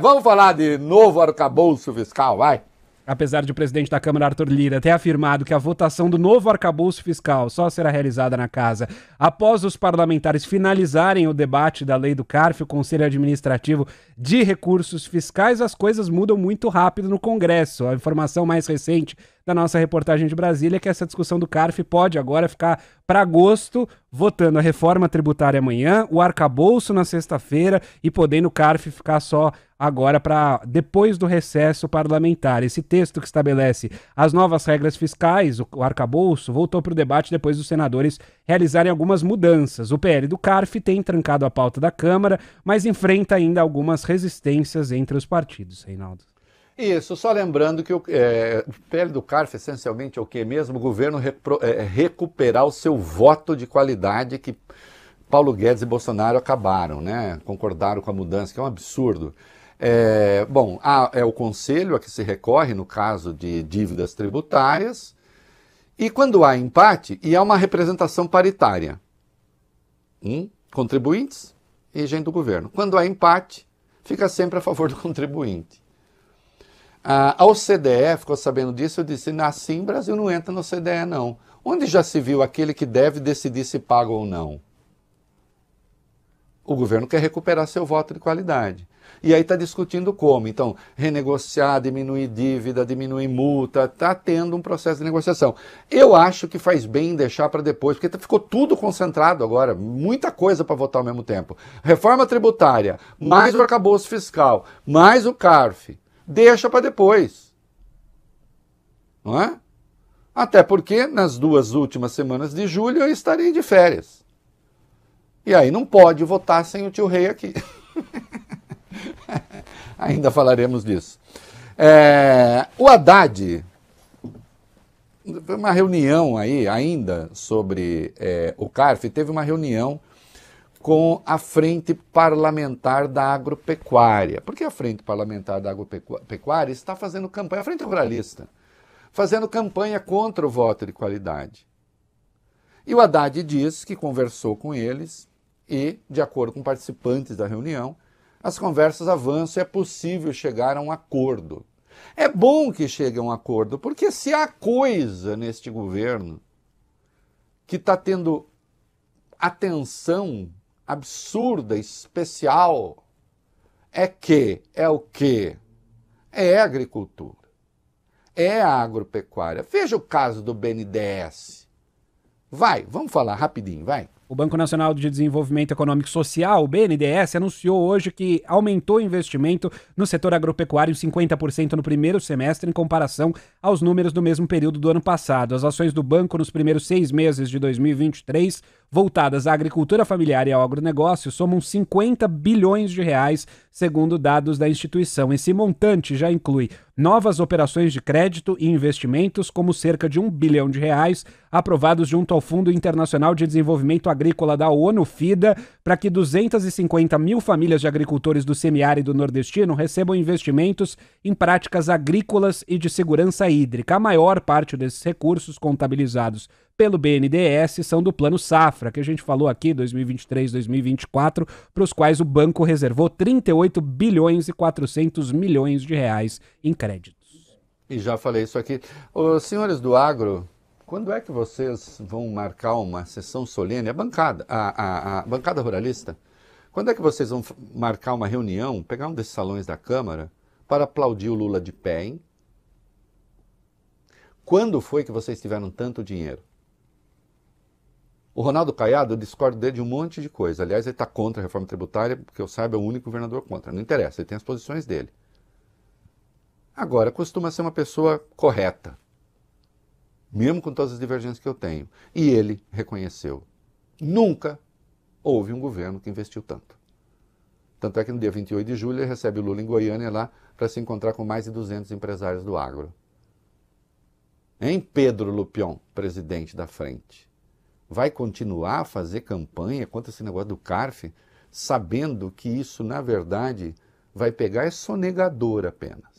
Vamos falar de novo arcabouço fiscal, vai? Apesar de o presidente da Câmara, Arthur Lira, ter afirmado que a votação do novo arcabouço fiscal só será realizada na casa após os parlamentares finalizarem o debate da lei do CARF, o Conselho Administrativo de Recursos Fiscais, as coisas mudam muito rápido no Congresso. A informação mais recente da nossa reportagem de Brasília é que essa discussão do CARF pode agora ficar para agosto, votando a reforma tributária amanhã, o arcabouço na sexta-feira e podendo o CARF ficar só agora para depois do recesso parlamentar. Esse texto que estabelece as novas regras fiscais, o arcabouço, voltou para o debate depois dos senadores realizarem algumas mudanças. O PL do CARF tem trancado a pauta da Câmara, mas enfrenta ainda algumas resistências entre os partidos, Reinaldo. Isso, só lembrando que o, é, o PL do CARF essencialmente é o que mesmo? O governo repro, é, recuperar o seu voto de qualidade que Paulo Guedes e Bolsonaro acabaram, né? Concordaram com a mudança, que é um absurdo. É, bom, há, é o conselho a que se recorre no caso de dívidas tributárias, e quando há empate, e há uma representação paritária, hum, contribuintes e gente do governo. Quando há empate, fica sempre a favor do contribuinte. Ah, a OCDE ficou sabendo disso, eu disse, assim, Brasil não entra no OCDE não. Onde já se viu aquele que deve decidir se paga ou não? O governo quer recuperar seu voto de qualidade. E aí está discutindo como. Então, renegociar, diminuir dívida, diminuir multa, está tendo um processo de negociação. Eu acho que faz bem deixar para depois, porque ficou tudo concentrado agora, muita coisa para votar ao mesmo tempo. Reforma tributária, mais o arcabouço fiscal, mais o CARF. Deixa para depois. Não é? Até porque nas duas últimas semanas de julho eu estarei de férias. E aí não pode votar sem o tio rei aqui. Ainda falaremos disso. É, o Haddad, uma reunião aí ainda sobre é, o CARF, teve uma reunião com a Frente Parlamentar da Agropecuária. Porque a Frente Parlamentar da Agropecuária está fazendo campanha, a Frente Ruralista, fazendo campanha contra o voto de qualidade. E o Haddad diz que conversou com eles e, de acordo com participantes da reunião, as conversas avançam e é possível chegar a um acordo. É bom que chegue a um acordo, porque se há coisa neste governo que está tendo atenção absurda, especial, é que é o que? É agricultura, é agropecuária. Veja o caso do BNDES. Vai, vamos falar rapidinho, vai. O Banco Nacional de Desenvolvimento Econômico Social, o BNDES, anunciou hoje que aumentou o investimento no setor agropecuário em 50% no primeiro semestre em comparação aos números do mesmo período do ano passado. As ações do banco nos primeiros seis meses de 2023 voltadas à agricultura familiar e ao agronegócio somam 50 bilhões de reais, segundo dados da instituição. Esse montante já inclui novas operações de crédito e investimentos, como cerca de um bilhão de reais, aprovados junto ao Fundo Internacional de Desenvolvimento Agrícola da ONU, FIDA, para que 250 mil famílias de agricultores do semiárido nordestino recebam investimentos em práticas agrícolas e de segurança hídrica. A maior parte desses recursos contabilizados pelo BNDES são do Plano Safra, que a gente falou aqui, 2023-2024, para os quais o banco reservou 38 bilhões e 400 milhões de reais em créditos. E já falei isso aqui. Os senhores do agro, quando é que vocês vão marcar uma sessão solene? A bancada, a, a, a bancada ruralista, quando é que vocês vão marcar uma reunião, pegar um desses salões da Câmara, para aplaudir o Lula de pé, hein? Quando foi que vocês tiveram tanto dinheiro? O Ronaldo Caiado, eu discordo dele de um monte de coisa. Aliás, ele está contra a reforma tributária, porque eu saiba, é o único governador contra. Não interessa, ele tem as posições dele. Agora, costuma ser uma pessoa correta, mesmo com todas as divergências que eu tenho. E ele reconheceu. Nunca houve um governo que investiu tanto. Tanto é que no dia 28 de julho ele recebe o Lula em Goiânia lá para se encontrar com mais de 200 empresários do agro. Em Pedro Lupion, presidente da frente vai continuar a fazer campanha contra esse negócio do CARF, sabendo que isso, na verdade, vai pegar é sonegador apenas.